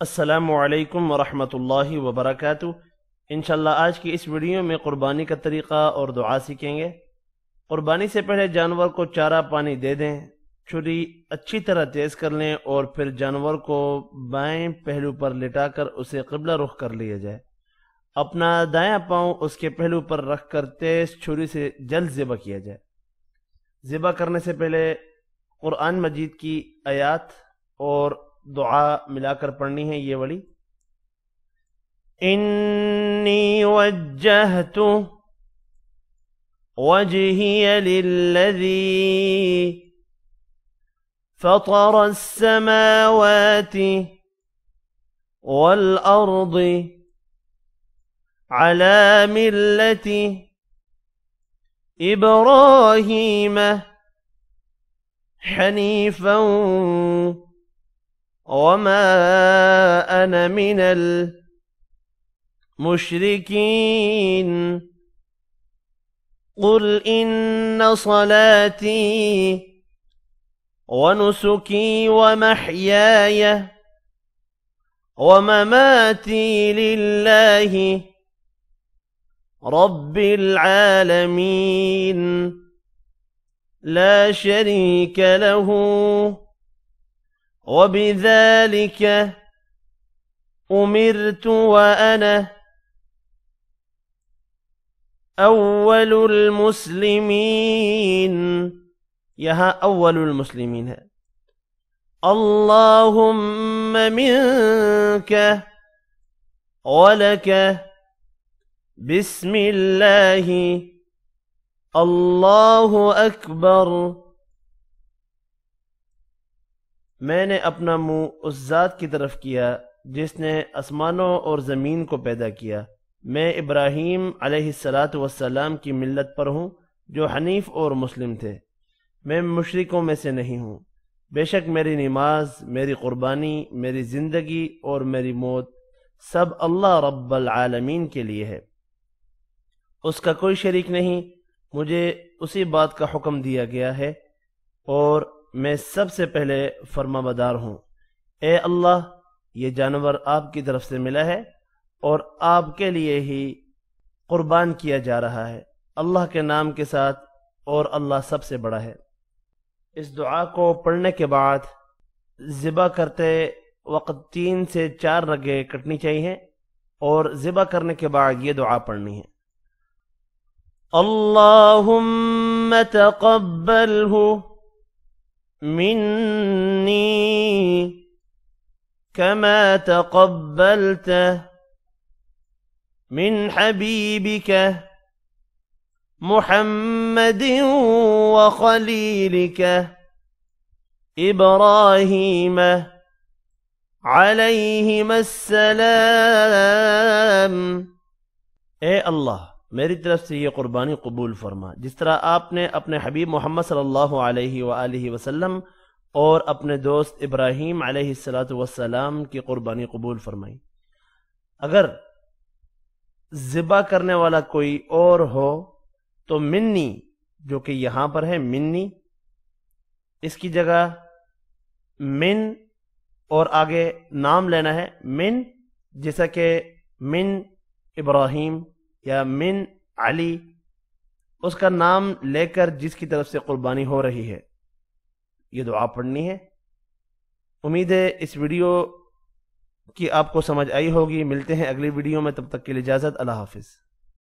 السلام علیکم ورحمۃ اللہ وبرکاتہ۔ انشاءاللہ آج کی اس ویڈیو میں قربانی کا طریقہ اور دعا سیکھیں گے۔ قربانی سے پہلے جانور کو چارہ پانی دے دیں، چھری اچھی طرح تیز کر لیں اور پھر جانور کو بائیں پہلو پر لٹا کر اسے قبلہ رخ کر لیا جائے۔ اپنا دایاں پاؤں اس کے پہلو پر رکھ کر تیز چھری سے جلد ذبح کیا جائے۔ ذبح کرنے سے پہلے قرآن مجید کی آیات اور دعا ملا کر پڑھنی ہے یہ والی انی وجہت وجهي للذي فطر السماوات والأرض على ملة إبراهيم حنيفاً وما أنا من المشركين قل إن صلاتي ونسكي ومحياي ومماتي لله رب العالمين لا شريك له وبذلك أمرت وأنا أول المسلمين. يها أول المسلمين. اللهم منك ولك بسم الله. الله أكبر. میں نے اپنا منہ اس ذات کی طرف کیا جس نے آسمانوں اور زمین کو پیدا کیا۔ میں ابراہیم علیہ السلاۃ والسلام کی ملت پر ہوں جو حنیف اور مسلم تھے۔ میں مشرقوں میں سے نہیں ہوں۔ بے شک میری نماز، میری قربانی، میری زندگی اور میری موت سب اللہ رب العالمین کے لیے ہے۔ اس کا کوئی شریک نہیں، مجھے اسی بات کا حکم دیا گیا ہے اور میں سب سے پہلے فرما بدار ہوں۔ اے اللہ، یہ جانور آپ کی طرف سے ملا ہے اور آپ کے لیے ہی قربان کیا جا رہا ہے۔ اللہ کے نام کے ساتھ اور اللہ سب سے بڑا ہے۔ اس دعا کو پڑھنے کے بعد ذبح کرتے وقت تین سے چار رگے کٹنی چاہیے اور ذبح کرنے کے بعد یہ دعا پڑھنی ہے۔ اللہم تقبلہ۔ مني كما تقبلت من حبيبك محمد وخليلك إبراهيم عليهما السلام. اے اللہ میری طرف سے یہ قربانی قبول فرما۔ جس طرح آپ نے اپنے حبیب محمد صلی اللہ علیہ وآلہ وسلم اور اپنے دوست ابراہیم علیہ السلاۃ وسلام کی قربانی قبول فرمائی۔ اگر ذبح کرنے والا کوئی اور ہو تو منی، جو کہ یہاں پر ہے، منی۔ اس کی جگہ من اور آگے نام لینا ہے، من، جیسا کہ من ابراہیم۔ یا من علی، اس کا نام لے کر جس کی طرف سے قربانی ہو رہی ہے۔ یہ دعا پڑھنی ہے۔ امید ہے اس ویڈیو کی آپ کو سمجھ آئی ہوگی۔ ملتے ہیں اگلی ویڈیو میں، تب تک کے لیے اجازت۔ اللہ حافظ۔